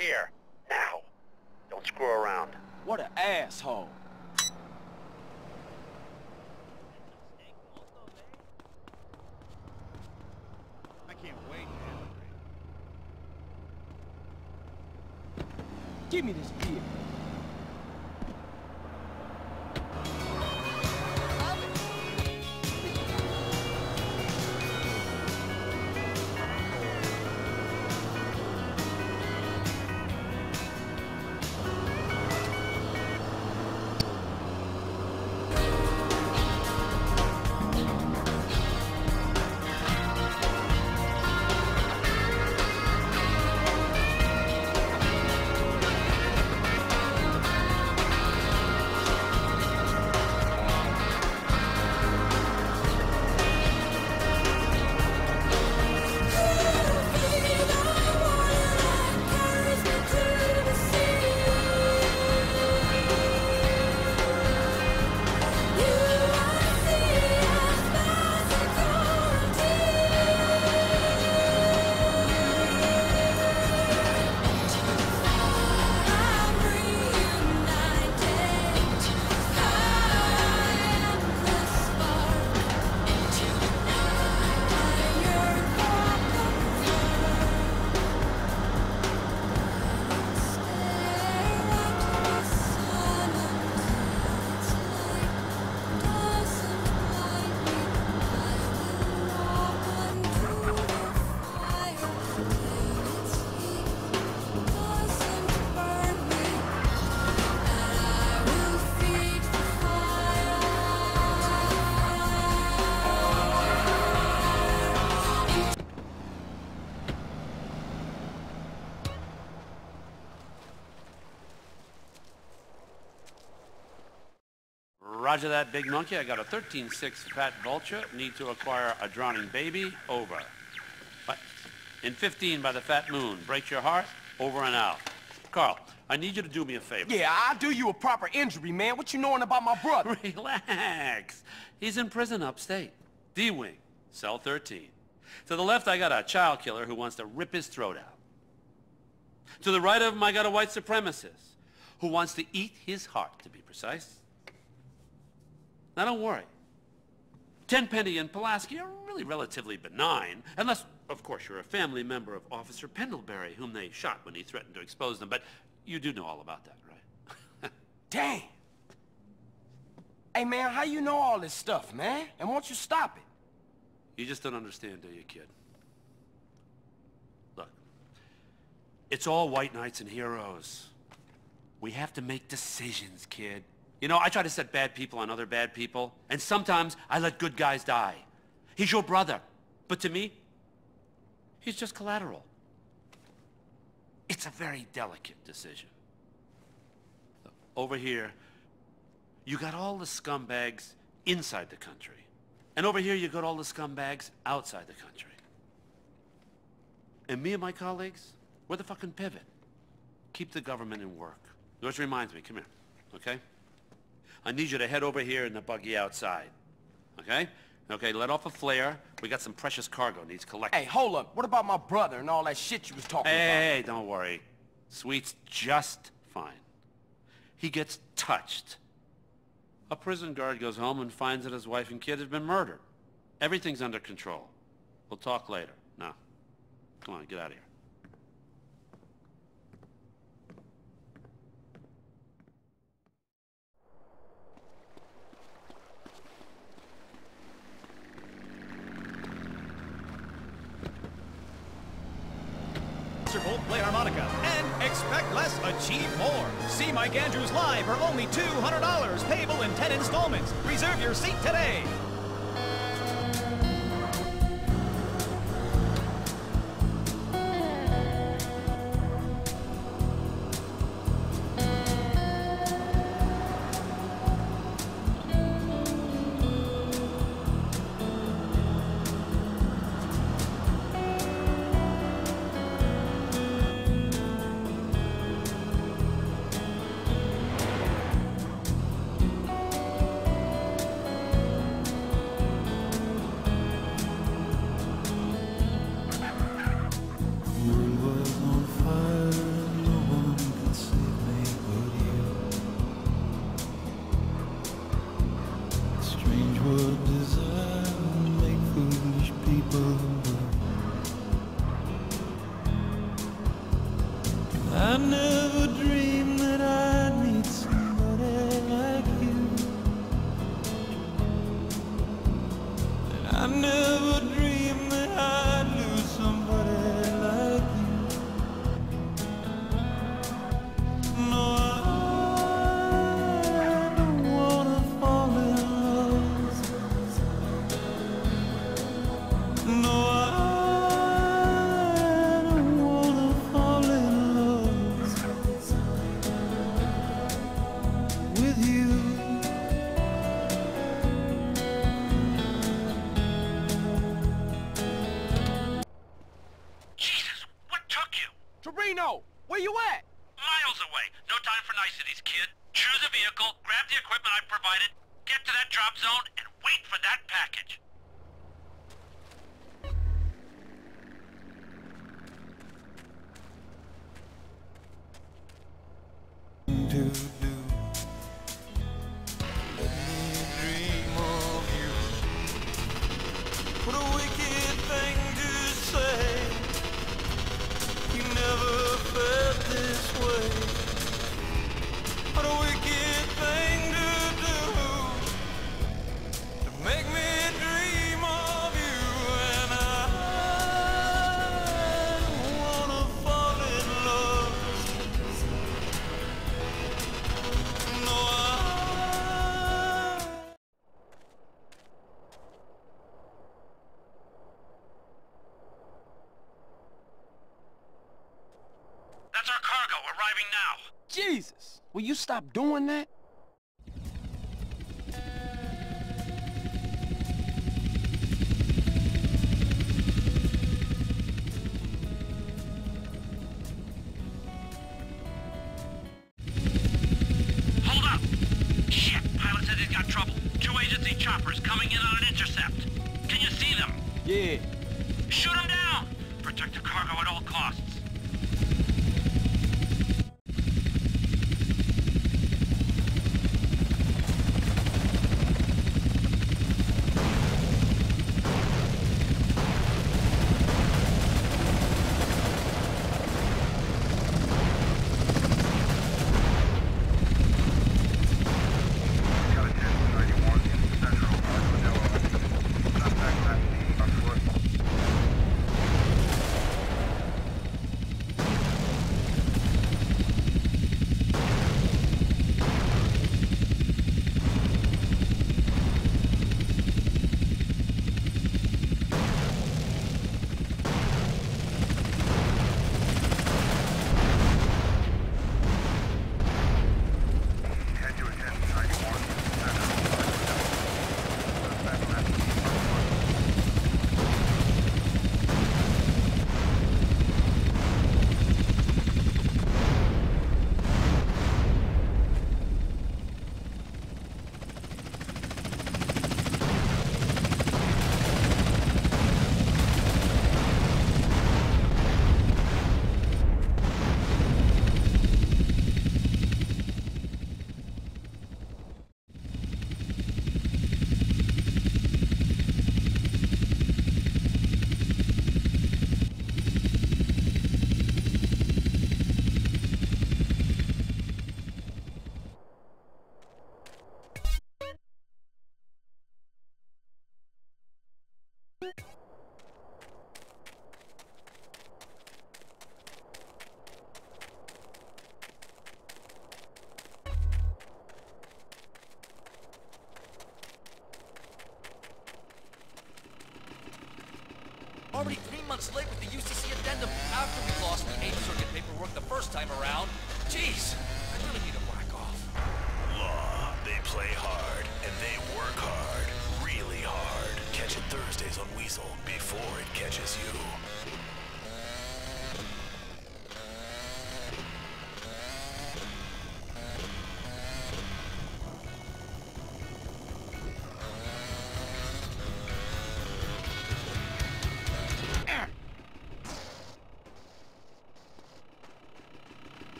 Here, now. Don't screw around. What an asshole. I can't wait. Give me this Roger that, big monkey. I got a 13-6 fat vulture. Need to acquire a drowning baby. Over. In 15 by the fat moon. Break your heart. Over and out. Carl, I need you to do me a favor. Yeah, I'll do you a proper injury, man. What you knowing about my brother? Relax. He's in prison upstate. D-Wing, cell 13. To the left, I got a child killer who wants to rip his throat out. To the right of him, I got a white supremacist who wants to eat his heart, to be precise. Now, don't worry. Tenpenny and Pulaski are really relatively benign, unless, of course, you're a family member of Officer Pendlebury, whom they shot when he threatened to expose them. But you do know all about that, right? Damn. Hey, man, how you know all this stuff, man? And won't you stop it? You just don't understand, do you, kid? Look, it's all white knights and heroes. We have to make decisions, kid. You know, I try to set bad people on other bad people, and sometimes I let good guys die. He's your brother, but to me, he's just collateral. It's a very delicate decision. Over here, you got all the scumbags inside the country. And over here, you got all the scumbags outside the country. And me and my colleagues, we're the fucking pivot. Keep the government in work. Which reminds me, come here, okay? I need you to head over here in the buggy outside. Okay? Okay, let off a flare. We got some precious cargo needs collecting. Hey, hold up. What about my brother and all that shit you was talking Hey, about? hey, hey, don't worry. Sweet's just fine. He gets touched. A prison guard goes home and finds that his wife and kid have been murdered. Everything's under control. We'll talk later. Now, come on, get out of here. Bolt play harmonica and expect less, achieve more. See Mike Andrews live for only $200, payable in 10 installments. Reserve your seat today. And provided, get to that drop zone, and wait for that package. to do. Let dream of you. What a wicked thing to say. You never felt this way. Jesus, will you stop doing that? Hold up! Shit, pilot said he's got trouble. Two agency choppers coming in on an intercept. Can you see them? Yeah. Shoot them down! Protect the cargo at all costs. Play hard and they work hard. Really hard. Catch it Thursdays on Weasel before it catches you.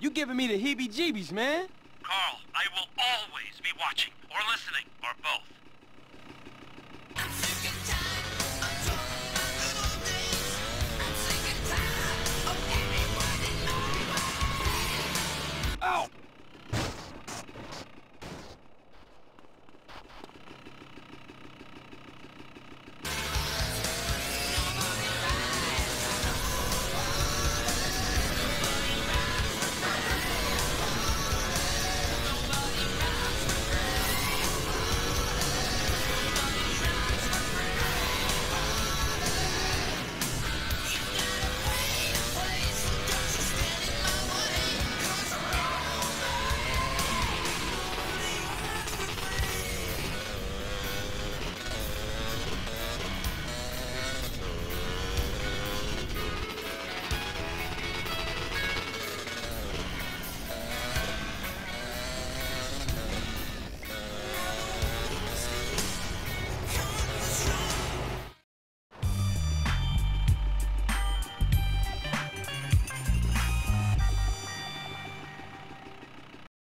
You giving me the heebie-jeebies, man. Carl, I will always be watching, or listening, or both.